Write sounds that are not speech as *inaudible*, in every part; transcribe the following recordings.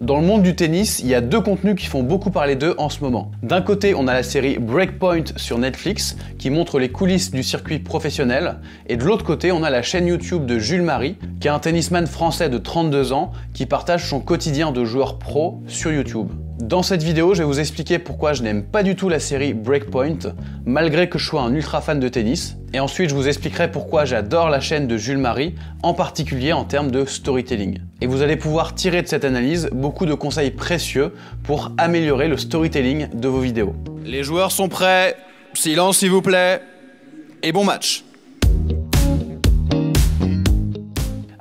Dans le monde du tennis, il y a deux contenus qui font beaucoup parler d'eux en ce moment. D'un côté, on a la série Breakpoint sur Netflix, qui montre les coulisses du circuit professionnel, et de l'autre côté, on a la chaîne YouTube de Jules Marie, qui est un tennisman français de 32 ans, qui partage son quotidien de joueur pro sur YouTube. Dans cette vidéo, je vais vous expliquer pourquoi je n'aime pas du tout la série Breakpoint, malgré que je sois un ultra fan de tennis. Et ensuite, je vous expliquerai pourquoi j'adore la chaîne de Jules Marie, en particulier en termes de storytelling. Et vous allez pouvoir tirer de cette analyse beaucoup de conseils précieux pour améliorer le storytelling de vos vidéos. Les joueurs sont prêts, silence s'il vous plaît, et bon match.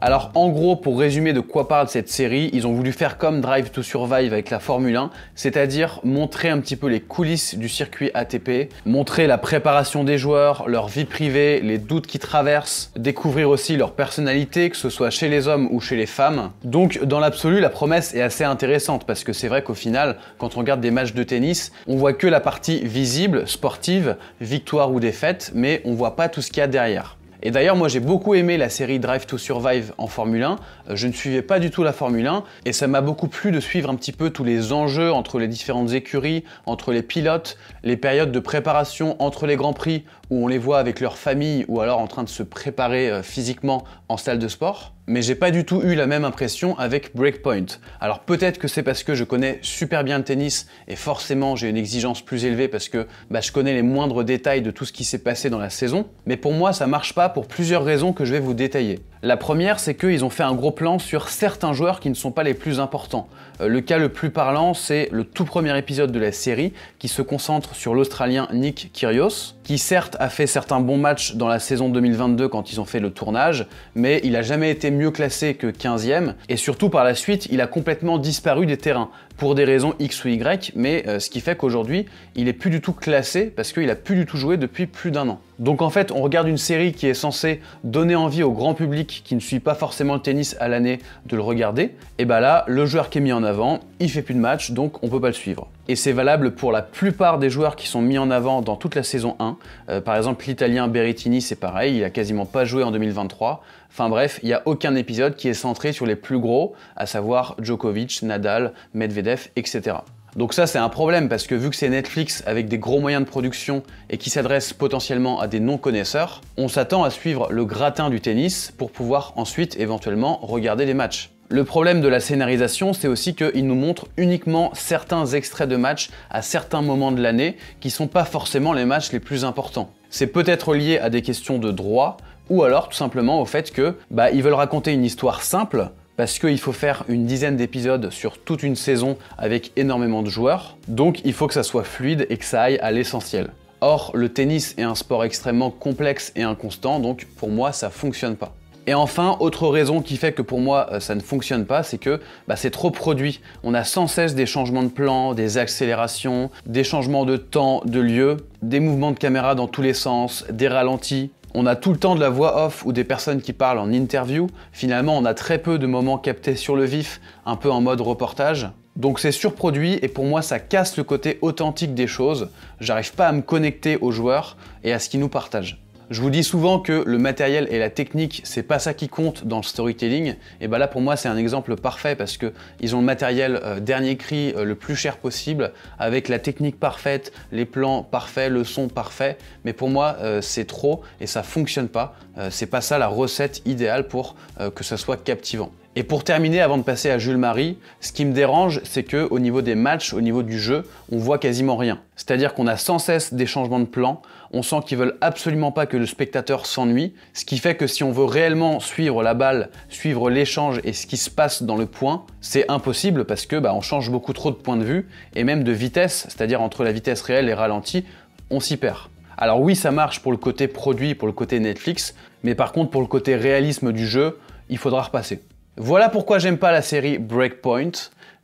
Alors en gros, pour résumer de quoi parle cette série, ils ont voulu faire comme Drive to Survive avec la Formule 1, c'est-à-dire montrer un petit peu les coulisses du circuit ATP, montrer la préparation des joueurs, leur vie privée, les doutes qu'ils traversent, découvrir aussi leur personnalité, que ce soit chez les hommes ou chez les femmes. Donc dans l'absolu, la promesse est assez intéressante parce que c'est vrai qu'au final, quand on regarde des matchs de tennis, on voit que la partie visible, sportive, victoire ou défaite, mais on voit pas tout ce qu'il y a derrière. Et d'ailleurs, moi j'ai beaucoup aimé la série Drive to Survive en Formule 1. Euh, je ne suivais pas du tout la Formule 1 et ça m'a beaucoup plu de suivre un petit peu tous les enjeux entre les différentes écuries, entre les pilotes, les périodes de préparation entre les grands prix où on les voit avec leur famille ou alors en train de se préparer euh, physiquement en salle de sport mais j'ai pas du tout eu la même impression avec Breakpoint. Alors peut-être que c'est parce que je connais super bien le tennis et forcément j'ai une exigence plus élevée parce que bah, je connais les moindres détails de tout ce qui s'est passé dans la saison, mais pour moi ça marche pas pour plusieurs raisons que je vais vous détailler. La première, c'est qu'ils ont fait un gros plan sur certains joueurs qui ne sont pas les plus importants. Euh, le cas le plus parlant, c'est le tout premier épisode de la série qui se concentre sur l'Australien Nick Kyrgios, qui certes a fait certains bons matchs dans la saison 2022 quand ils ont fait le tournage, mais il a jamais été mieux classé que 15e, et surtout par la suite, il a complètement disparu des terrains pour des raisons X ou Y, mais euh, ce qui fait qu'aujourd'hui, il est plus du tout classé parce qu'il a plus du tout joué depuis plus d'un an. Donc en fait, on regarde une série qui est censée donner envie au grand public qui ne suit pas forcément le tennis à l'année de le regarder, et bah là, le joueur qui est mis en avant, il fait plus de matchs, donc on peut pas le suivre. Et c'est valable pour la plupart des joueurs qui sont mis en avant dans toute la saison 1. Euh, par exemple, l'italien Berrettini, c'est pareil, il a quasiment pas joué en 2023. Enfin bref, il n'y a aucun épisode qui est centré sur les plus gros, à savoir Djokovic, Nadal, Medvedev, etc. Donc ça c'est un problème parce que vu que c'est Netflix avec des gros moyens de production et qui s'adresse potentiellement à des non-connaisseurs, on s'attend à suivre le gratin du tennis pour pouvoir ensuite éventuellement regarder les matchs. Le problème de la scénarisation, c'est aussi qu'il nous montre uniquement certains extraits de matchs à certains moments de l'année qui sont pas forcément les matchs les plus importants. C'est peut-être lié à des questions de droit, ou alors tout simplement au fait que bah, ils veulent raconter une histoire simple parce qu'il faut faire une dizaine d'épisodes sur toute une saison avec énormément de joueurs, donc il faut que ça soit fluide et que ça aille à l'essentiel. Or, le tennis est un sport extrêmement complexe et inconstant, donc pour moi ça fonctionne pas. Et enfin, autre raison qui fait que pour moi euh, ça ne fonctionne pas, c'est que bah, c'est trop produit. On a sans cesse des changements de plan, des accélérations, des changements de temps, de lieu, des mouvements de caméra dans tous les sens, des ralentis. On a tout le temps de la voix off ou des personnes qui parlent en interview. Finalement, on a très peu de moments captés sur le vif, un peu en mode reportage. Donc c'est surproduit et pour moi ça casse le côté authentique des choses. J'arrive pas à me connecter aux joueurs et à ce qu'ils nous partagent. Je vous dis souvent que le matériel et la technique, c'est pas ça qui compte dans le storytelling. Et bah là, pour moi, c'est un exemple parfait parce que ils ont le matériel euh, dernier cri euh, le plus cher possible, avec la technique parfaite, les plans parfaits, le son parfait. Mais pour moi, euh, c'est trop et ça fonctionne pas. c'est pas ça la recette idéale pour que ça soit captivant. Et pour terminer, avant de passer à Jules Marie, ce qui me dérange, c'est que au niveau des matchs, au niveau du jeu, on voit quasiment rien. C'est-à-dire qu'on a sans cesse des changements de plan, on sent qu'ils veulent absolument pas que le spectateur s'ennuie, ce qui fait que si on veut réellement suivre la balle, suivre l'échange et ce qui se passe dans le point, c'est impossible parce que bah, on change beaucoup trop de points de vue et même de vitesse, c'est-à-dire entre la vitesse réelle et ralentie, on s'y perd. Alors oui, ça marche pour le côté produit, pour le côté Netflix, mais par contre pour le côté réalisme du jeu, il faudra repasser. Voilà pourquoi j'aime pas la série Breakpoint,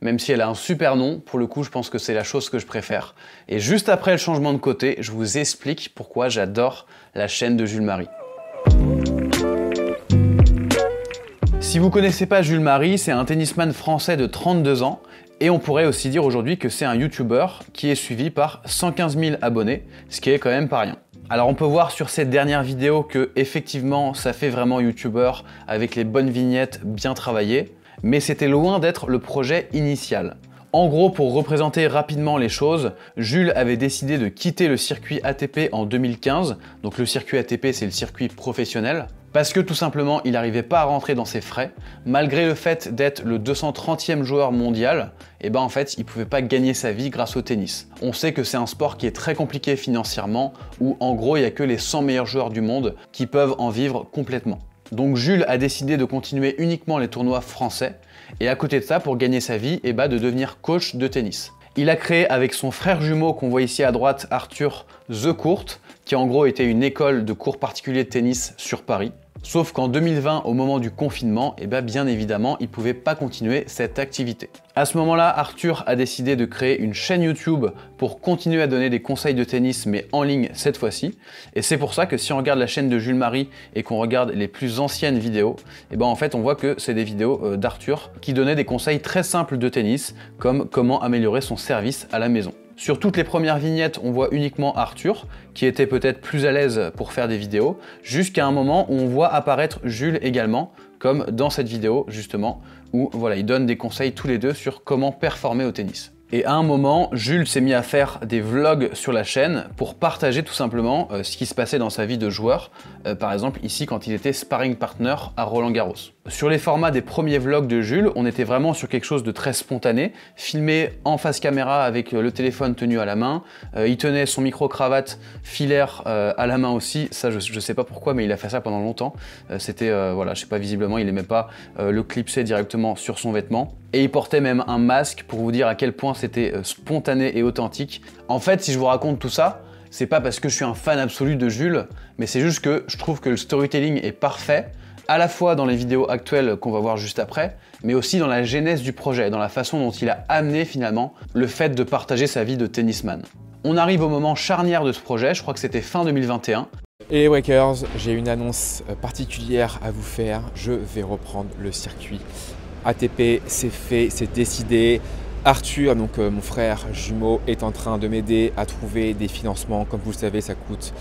même si elle a un super nom, pour le coup je pense que c'est la chose que je préfère. Et juste après le changement de côté, je vous explique pourquoi j'adore la chaîne de Jules Marie. Si vous connaissez pas Jules Marie, c'est un tennisman français de 32 ans et on pourrait aussi dire aujourd'hui que c'est un YouTuber qui est suivi par 115 000 abonnés, ce qui est quand même pas rien. Alors on peut voir sur cette dernière vidéo que effectivement ça fait vraiment youtubeur avec les bonnes vignettes bien travaillées. Mais c'était loin d'être le projet initial. En gros, pour représenter rapidement les choses, Jules avait décidé de quitter le circuit ATP en 2015. Donc le circuit ATP, c'est le circuit professionnel. Parce que tout simplement, il n'arrivait pas à rentrer dans ses frais. Malgré le fait d'être le 230e joueur mondial, et eh ben en fait, il pouvait pas gagner sa vie grâce au tennis. On sait que c'est un sport qui est très compliqué financièrement, où en gros, il n'y a que les 100 meilleurs joueurs du monde qui peuvent en vivre complètement. Donc Jules a décidé de continuer uniquement les tournois français, et à côté de ça, pour gagner sa vie, et eh bah, ben, de devenir coach de tennis. Il a créé avec son frère jumeau qu'on voit ici à droite, Arthur, The Court, qui en gros était une école de cours particuliers de tennis sur Paris. Sauf qu'en 2020, au moment du confinement, eh bien, bien évidemment, il ne pouvait pas continuer cette activité. À ce moment-là, Arthur a décidé de créer une chaîne YouTube pour continuer à donner des conseils de tennis, mais en ligne cette fois-ci. Et c'est pour ça que si on regarde la chaîne de Jules Marie et qu'on regarde les plus anciennes vidéos, eh ben en fait, on voit que c'est des vidéos euh, d'Arthur qui donnait des conseils très simples de tennis, comme comment améliorer son service à la maison. Sur toutes les premières vignettes, on voit uniquement Arthur, qui était peut-être plus à l'aise pour faire des vidéos, jusqu'à un moment où on voit apparaître Jules également, comme dans cette vidéo justement, où voilà, ils donnent des conseils tous les deux sur comment performer au tennis. Et à un moment, Jules s'est mis à faire des vlogs sur la chaîne pour partager tout simplement euh, ce qui se passait dans sa vie de joueur. Euh, par exemple, ici, quand il était sparring partner à Roland Garros. Sur les formats des premiers vlogs de Jules, on était vraiment sur quelque chose de très spontané, filmé en face caméra avec euh, le téléphone tenu à la main. il tenait son micro-cravate filaire à la main aussi. Ça, je, ne sais pas pourquoi, mais il a fait ça pendant longtemps. C'était, voilà, je sais pas, visiblement, il aimait pas le clipser directement sur son vêtement. Et il portait même un masque pour vous dire à quel point c'était euh, spontané et authentique. En fait, si je vous raconte tout ça, c'est pas parce que je suis un fan absolu de Jules, mais c'est juste que je trouve que le storytelling est parfait, à la fois dans les vidéos actuelles qu'on va voir juste après, mais aussi dans la genèse du projet, dans la façon dont il a amené finalement le fait de partager sa vie de tennisman. On arrive au moment charnière de ce projet, je crois que c'était fin 2021. Et Wakers, j'ai une annonce particulière à vous faire. Je vais reprendre le circuit ATP, c'est fait, c'est décidé. Arthur, donc euh, mon frère jumeau, est en train de m'aider à trouver des financements. Comme vous le savez, ça coûte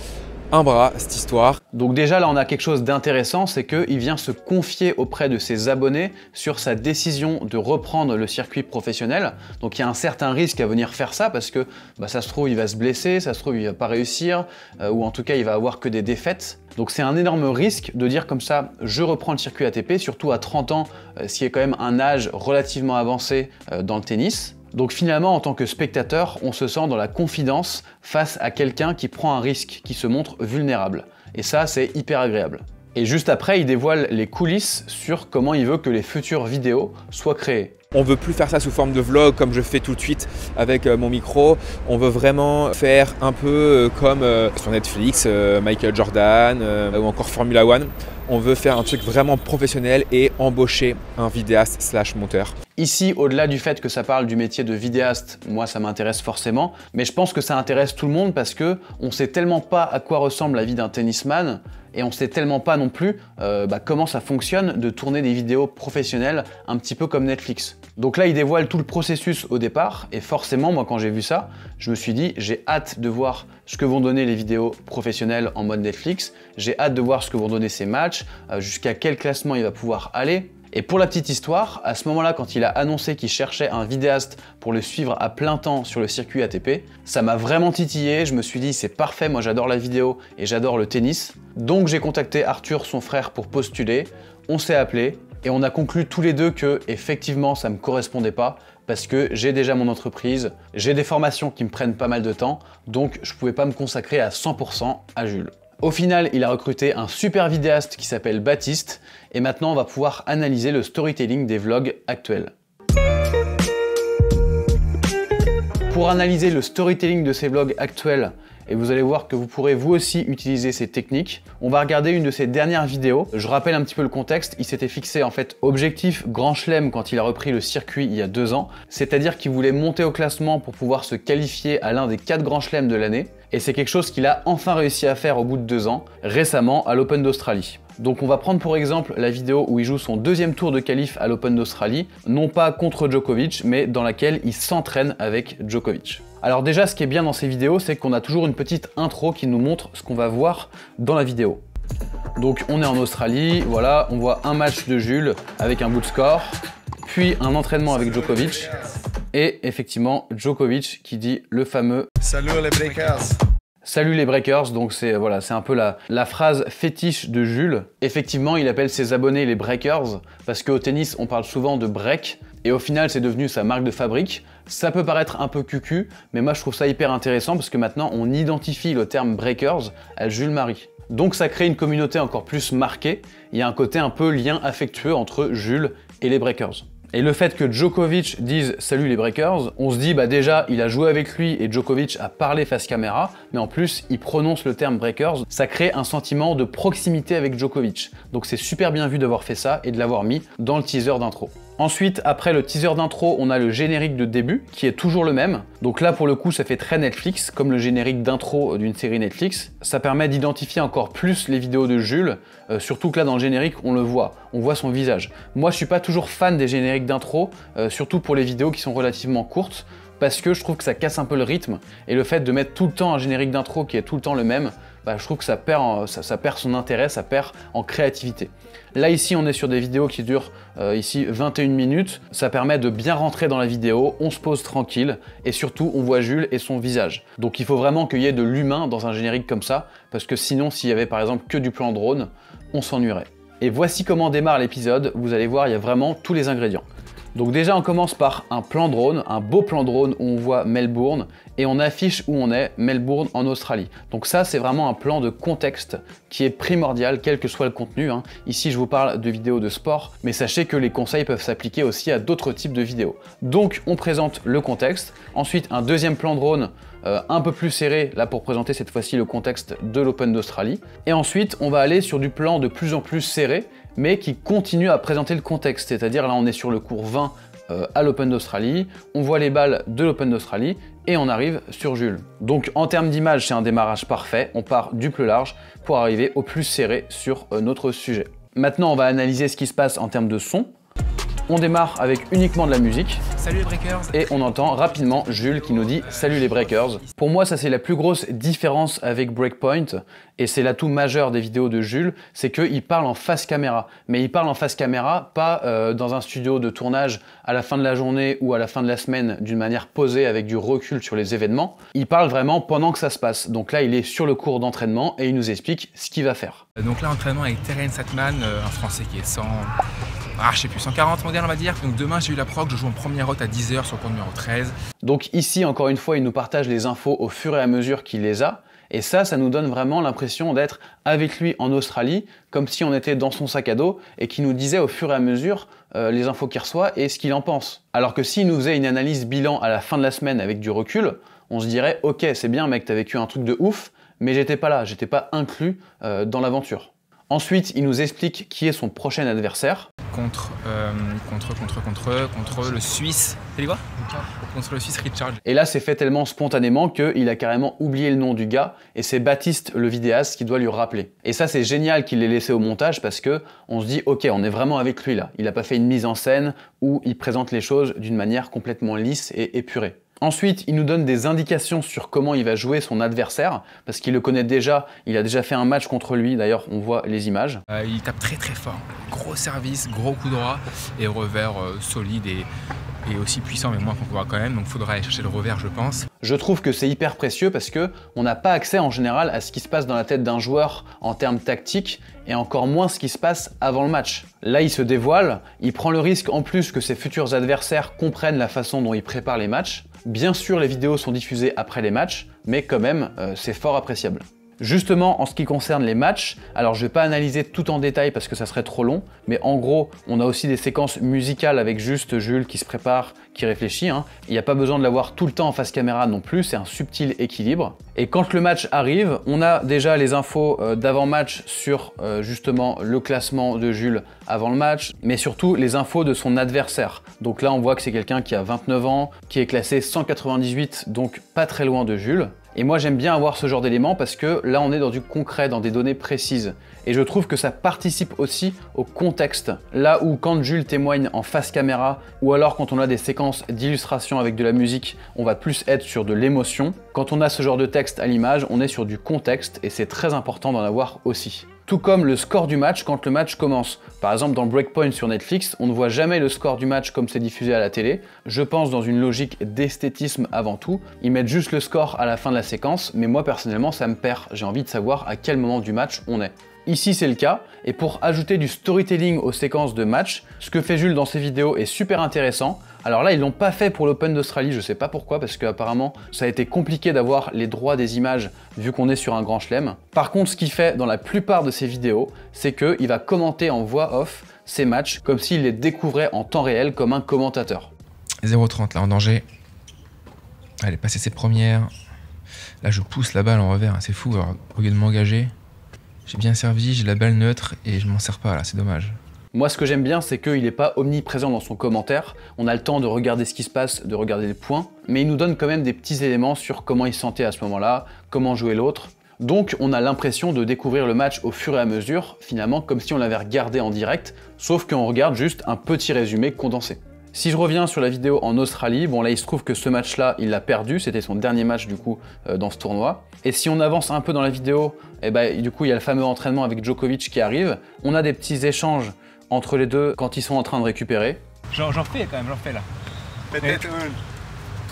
un bras, cette histoire. Donc déjà là on a quelque chose d'intéressant, c'est qu'il vient se confier auprès de ses abonnés sur sa décision de reprendre le circuit professionnel. Donc il y a un certain risque à venir faire ça parce que bah, ça se trouve il va se blesser, ça se trouve il va pas réussir, euh, ou en tout cas il va avoir que des défaites. Donc c'est un énorme risque de dire comme ça je reprends le circuit ATP, surtout à 30 ans, euh, ce qui est quand même un âge relativement avancé euh, dans le tennis. Donc finalement, en tant que spectateur, on se sent dans la confidence face à quelqu'un qui prend un risque, qui se montre vulnérable. Et ça, c'est hyper agréable. Et juste après, il dévoile les coulisses sur comment il veut que les futures vidéos soient créées. On veut plus faire ça sous forme de vlog comme je fais tout de suite avec euh, mon micro. On veut vraiment faire un peu euh, comme euh, sur Netflix, Michael Jordan ou encore Formula One. On veut faire un truc vraiment professionnel et embaucher un vidéaste slash monteur. Ici, au-delà du fait que ça parle du métier de vidéaste, moi ça m'intéresse forcément, mais je pense que ça intéresse tout le monde parce que on sait tellement pas à quoi ressemble la vie d'un tennisman et on sait tellement pas non plus euh, bah, comment ça fonctionne de tourner des vidéos professionnelles un petit peu comme Netflix. Donc là, il dévoile tout le processus au départ et forcément, moi quand j'ai vu ça, je me suis dit j'ai hâte de voir ce que vont donner les vidéos professionnelles en mode Netflix, j'ai hâte de voir ce que vont donner ces matchs, euh, jusqu'à quel classement il va pouvoir aller. Et pour la petite histoire, à ce moment-là, quand il a annoncé qu'il cherchait un vidéaste pour le suivre à plein temps sur le circuit ATP, ça m'a vraiment titillé. Je me suis dit, c'est parfait, moi j'adore la vidéo et j'adore le tennis. Donc j'ai contacté Arthur, son frère, pour postuler. On s'est appelé et on a conclu tous les deux que effectivement ça me correspondait pas parce que j'ai déjà mon entreprise, j'ai des formations qui me prennent pas mal de temps, donc je pouvais pas me consacrer à 100% à Jules. Au final, il a recruté un super vidéaste qui s'appelle Baptiste, et maintenant on va pouvoir analyser le storytelling des vlogs actuels. Pour analyser le storytelling de ces vlogs actuels, et vous allez voir que vous pourrez vous aussi utiliser ces techniques. On va regarder une de ses dernières vidéos. Je rappelle un petit peu le contexte. Il s'était fixé en fait objectif Grand Chelem quand il a repris le circuit il y a deux ans. C'est-à-dire qu'il voulait monter au classement pour pouvoir se qualifier à l'un des quatre Grands Chelem de l'année. Et c'est quelque chose qu'il a enfin réussi à faire au bout de deux ans, récemment à l'Open d'Australie. Donc on va prendre pour exemple la vidéo où il joue son deuxième tour de qualif à l'Open d'Australie, non pas contre Djokovic, mais dans laquelle il s'entraîne avec Djokovic. Alors déjà, ce qui est bien dans ces vidéos, c'est qu'on a toujours une petite intro qui nous montre ce qu'on va voir dans la vidéo. Donc on est en Australie, voilà, on voit un match de Jules avec un bout de score. puis un entraînement avec Djokovic, et effectivement Djokovic qui dit le fameux Salut les breakers. Salut les breakers, donc c'est voilà, c'est un peu la, la phrase fétiche de Jules. Effectivement, il appelle ses abonnés les breakers parce qu'au tennis, on parle souvent de break et au final, c'est devenu sa marque de fabrique. Ça peut paraître un peu cucu, mais moi je trouve ça hyper intéressant parce que maintenant on identifie le terme breakers à Jules Marie. Donc ça crée une communauté encore plus marquée. Il y a un côté un peu lien affectueux entre Jules et les breakers. Et le fait que Djokovic dise salut les breakers, on se dit bah déjà il a joué avec lui et Djokovic a parlé face caméra, mais en plus il prononce le terme breakers, ça crée un sentiment de proximité avec Djokovic. Donc c'est super bien vu d'avoir fait ça et de l'avoir mis dans le teaser d'intro. Ensuite, après le teaser d'intro, on a le générique de début qui est toujours le même. Donc là, pour le coup, ça fait très Netflix, comme le générique d'intro d'une série Netflix. Ça permet d'identifier encore plus les vidéos de Jules, euh, surtout que là, dans le générique, on le voit, on voit son visage. Moi, je suis pas toujours fan des génériques d'intro, euh, surtout pour les vidéos qui sont relativement courtes, parce que je trouve que ça casse un peu le rythme, et le fait de mettre tout le temps un générique d'intro qui est tout le temps le même, bah, je trouve que ça perd, son intérêt, ça perd en créativité. Là ici on est sur des vidéos qui durent euh, ici 21 minutes, ça permet de bien rentrer dans la vidéo, on se pose tranquille et surtout on voit Jules et son visage. Donc il faut vraiment qu'il y ait de l'humain dans un générique comme ça, parce que sinon s'il y avait par exemple que du plan drone, on s'ennuierait. Et voici comment démarre l'épisode, vous allez voir il y a vraiment tous les ingrédients. Donc déjà on commence par un plan drone, un beau plan drone où on voit Melbourne et on affiche où on est, Melbourne en Australie. Donc ça c'est vraiment un plan de contexte qui est primordial quel que soit le contenu. Hein. Ici je vous parle de vidéos de sport, mais sachez que les conseils peuvent s'appliquer aussi à d'autres types de vidéos. Donc on présente le contexte, ensuite un deuxième plan drone euh, un peu plus serré, là pour présenter cette fois-ci le contexte de l'Open d'Australie. Et ensuite on va aller sur du plan de plus en plus serré, mais qui continue à présenter le contexte. C'est-à-dire là on est sur le cours 20 euh, à l'Open d'Australie, on voit les balles de l'Open d'Australie et on arrive sur Jules. Donc en termes d'image, c'est un démarrage parfait, on part du plus large pour arriver au plus serré sur euh, notre sujet. Maintenant, on va analyser ce qui se passe en termes de son. On démarre avec uniquement de la musique. Salut les breakers Et on entend rapidement Jules qui nous dit Salut les breakers. Pour moi, ça c'est la plus grosse différence avec Breakpoint, et c'est l'atout majeur des vidéos de Jules, c'est qu'il parle en face caméra. Mais il parle en face caméra, pas euh, dans un studio de tournage à la fin de la journée ou à la fin de la semaine d'une manière posée avec du recul sur les événements. Il parle vraiment pendant que ça se passe. Donc là, il est sur le cours d'entraînement et il nous explique ce qu'il va faire. Donc là, entraînement avec Terence Satman, euh, un Français qui est 100 ah, je sais plus, 140 mondial on va dire. Donc demain j'ai eu la prog, je joue en première hôte à 10h sur le cours numéro 13. Donc ici encore une fois il nous partage les infos au fur et à mesure qu'il les a. Et ça, ça nous donne vraiment l'impression d'être avec lui en Australie, comme si on était dans son sac à dos, et qui nous disait au fur et à mesure euh, les infos qu'il reçoit et ce qu'il en pense. Alors que s'il nous faisait une analyse bilan à la fin de la semaine avec du recul, on se dirait ok c'est bien mec, t'as vécu un truc de ouf, mais j'étais pas là, j'étais pas inclus euh, dans l'aventure. Ensuite, il nous explique qui est son prochain adversaire. Contre, euh, contre, contre, contre, contre le Suisse. C'est quoi? Contre le Suisse Richard. Et là, c'est fait tellement spontanément qu'il a carrément oublié le nom du gars, et c'est Baptiste le vidéaste qui doit lui rappeler. Et ça, c'est génial qu'il l'ait laissé au montage parce que on se dit, ok, on est vraiment avec lui là. Il n'a pas fait une mise en scène où il présente les choses d'une manière complètement lisse et épurée. Ensuite, il nous donne des indications sur comment il va jouer son adversaire, parce qu'il le connaît déjà, il a déjà fait un match contre lui, d'ailleurs on voit les images. Euh, il tape très très fort, gros service, gros coup droit, et revers euh, solide et, aussi puissant, mais moins qu'on voit quand même, donc faudra aller chercher le revers je pense. Je trouve que c'est hyper précieux parce que on n'a pas accès en général à ce qui se passe dans la tête d'un joueur en termes tactiques, et encore moins ce qui se passe avant le match. Là, il se dévoile, il prend le risque en plus que ses futurs adversaires comprennent la façon dont il prépare les matchs, Bien sûr, les vidéos sont diffusées après les matchs, mais quand même, euh, c'est fort appréciable. Justement, en ce qui concerne les matchs, alors je vais pas analyser tout en détail parce que ça serait trop long, mais en gros, on a aussi des séquences musicales avec juste Jules qui se prépare, qui réfléchit. Hein. Il n'y a pas besoin de l'avoir tout le temps en face caméra non plus, c'est un subtil équilibre. Et quand le match arrive, on a déjà les infos euh, d'avant-match sur euh, justement le classement de Jules avant le match, mais surtout les infos de son adversaire. Donc là, on voit que c'est quelqu'un qui a 29 ans, qui est classé 198, donc pas très loin de Jules. Et moi j'aime bien avoir ce genre d'éléments parce que là on est dans du concret, dans des données précises. Et je trouve que ça participe aussi au contexte. Là où quand Jules témoigne en face caméra, ou alors quand on a des séquences d'illustration avec de la musique, on va plus être sur de l'émotion. Quand on a ce genre de texte à l'image, on est sur du contexte et c'est très important d'en avoir aussi. Tout comme le score du match quand le match commence. Par exemple, dans Breakpoint sur Netflix, on ne voit jamais le score du match comme c'est diffusé à la télé. Je pense dans une logique d'esthétisme avant tout. Ils mettent juste le score à la fin de la séquence, mais moi personnellement, ça me perd. J'ai envie de savoir à quel moment du match on est. Ici c'est le cas, et pour ajouter du storytelling aux séquences de match, ce que fait Jules dans ses vidéos est super intéressant. Alors là, ils l'ont pas fait pour l'Open d'Australie, je sais pas pourquoi, parce qu'apparemment, ça a été compliqué d'avoir les droits des images vu qu'on est sur un grand chelem. Par contre, ce qu'il fait dans la plupart de ses vidéos, c'est qu'il va commenter en voix off ses matchs comme s'il les découvrait en temps réel comme un commentateur. 0,30 là en danger. Elle est passée ses premières. Là, je pousse la balle en revers, hein, c'est fou. Alors, au lieu de m'engager, j'ai bien servi, j'ai la balle neutre et je m'en sers pas là, c'est dommage. Moi, ce que j'aime bien, c'est qu'il n'est pas omniprésent dans son commentaire. On a le temps de regarder ce qui se passe, de regarder les points, mais il nous donne quand même des petits éléments sur comment il se sentait à ce moment-là, comment jouer l'autre. Donc, on a l'impression de découvrir le match au fur et à mesure, finalement, comme si on l'avait regardé en direct, sauf qu'on regarde juste un petit résumé condensé. Si je reviens sur la vidéo en Australie, bon là il se trouve que ce match-là, il l'a perdu, c'était son dernier match du coup euh, dans ce tournoi. Et si on avance un peu dans la vidéo, eh ben, du coup il y a le fameux entraînement avec Djokovic qui arrive. On a des petits échanges entre les deux quand ils sont en train de récupérer. J'en fais quand même, j'en fais là. Peut-être une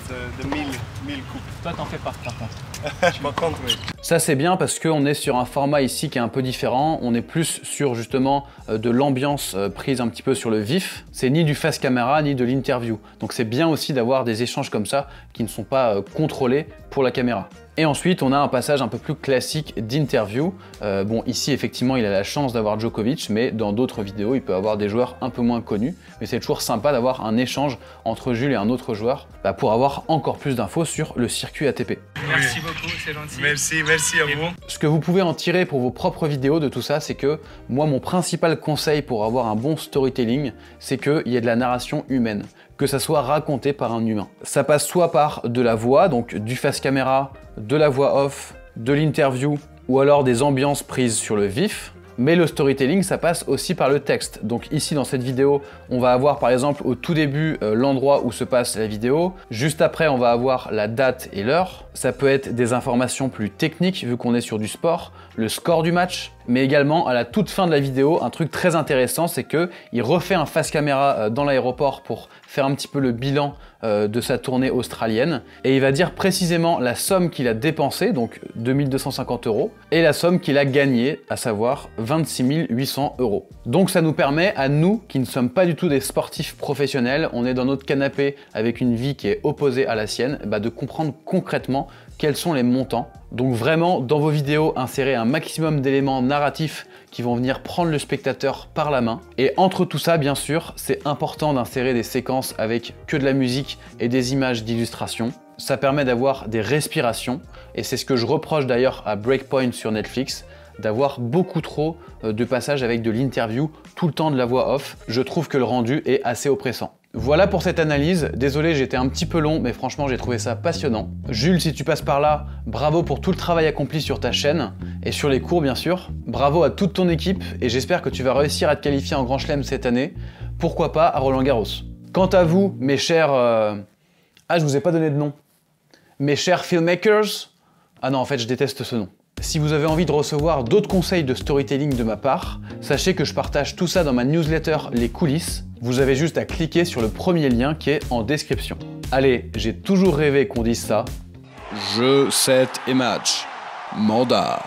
de, de 1000, 1000 coupes. Toi t'en fais pas par contre. *laughs* Je m'en compte, oui. Ça c'est bien parce qu'on est sur un format ici qui est un peu différent. On est plus sur justement euh, de l'ambiance euh, prise un petit peu sur le vif. C'est ni du face caméra ni de l'interview. Donc c'est bien aussi d'avoir des échanges comme ça qui ne sont pas euh, contrôlés pour la caméra. Et ensuite, on a un passage un peu plus classique d'interview. Euh, bon, ici, effectivement, il a la chance d'avoir Djokovic, mais dans d'autres vidéos, il peut avoir des joueurs un peu moins connus. Mais c'est toujours sympa d'avoir un échange entre Jules et un autre joueur bah, pour avoir encore plus d'infos sur le circuit ATP. Merci beaucoup, c'est gentil. Merci, merci à vous. Ce que vous pouvez en tirer pour vos propres vidéos de tout ça, c'est que moi, mon principal conseil pour avoir un bon storytelling, c'est qu'il y ait de la narration humaine que ça soit raconté par un humain. Ça passe soit par de la voix, donc du face caméra, de la voix off, de l'interview, ou alors des ambiances prises sur le vif, mais le storytelling, ça passe aussi par le texte. Donc ici, dans cette vidéo, on va avoir par exemple au tout début euh, l'endroit où se passe la vidéo. Juste après, on va avoir la date et l'heure. Ça peut être des informations plus techniques, vu qu'on est sur du sport, le score du match, mais également à la toute fin de la vidéo, un truc très intéressant, c'est que il refait un face caméra euh, dans l'aéroport pour faire un petit peu le bilan euh, de sa tournée australienne, et il va dire précisément la somme qu'il a dépensée, donc 2250 euros, et la somme qu'il a gagnée, à savoir 26 800 euros. Donc ça nous permet à nous, qui ne sommes pas du tout des sportifs professionnels, on est dans notre canapé avec une vie qui est opposée à la sienne, bah, de comprendre concrètement quels sont les montants. Donc vraiment, dans vos vidéos, insérez un maximum d'éléments narratifs qui vont venir prendre le spectateur par la main. Et entre tout ça, bien sûr, c'est important d'insérer des séquences avec que de la musique et des images d'illustration. Ça permet d'avoir des respirations, et c'est ce que je reproche d'ailleurs à Breakpoint sur Netflix, d'avoir beaucoup trop euh, de passages avec de l'interview, tout le temps de la voix off. Je trouve que le rendu est assez oppressant. Voilà pour cette analyse. Désolé, j'étais un petit peu long, mais franchement, j'ai trouvé ça passionnant. Jules, si tu passes par là, bravo pour tout le travail accompli sur ta chaîne et sur les cours, bien sûr. Bravo à toute ton équipe et j'espère que tu vas réussir à te qualifier en Grand Chelem cette année. Pourquoi pas à Roland Garros. Quant à vous, mes chers. euh, Ah, je vous ai pas donné de nom. Mes chers filmmakers. Ah non, en fait, je déteste ce nom. Si vous avez envie de recevoir d'autres conseils de storytelling de ma part, sachez que je partage tout ça dans ma newsletter Les coulisses. Vous avez juste à cliquer sur le premier lien qui est en description. Allez, j'ai toujours rêvé qu'on dise ça. Jeu 7 et match. Mandat.